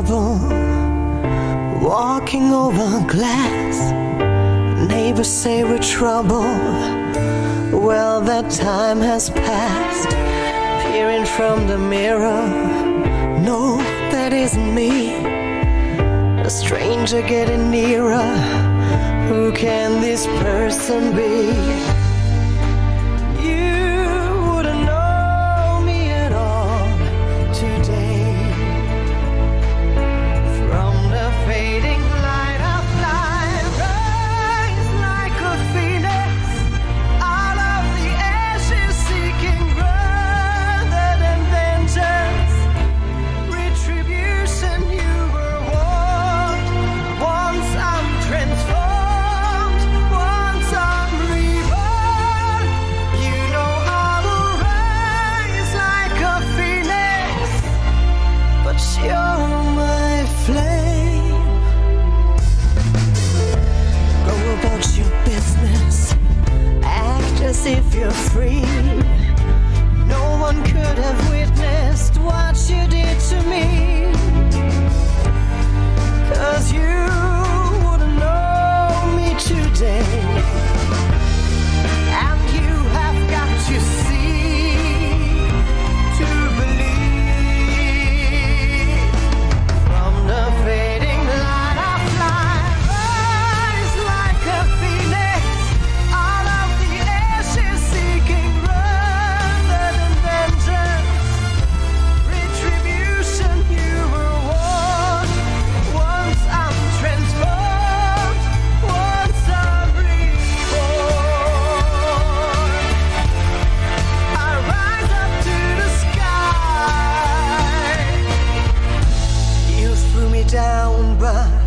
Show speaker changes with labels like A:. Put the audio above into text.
A: trouble walking over glass. Neighbors say we're trouble. Well, that time has passed. Peering from the mirror, no, that isn't me. A stranger getting nearer. Who can this person be? No one could have witnessed what you did to me. down, but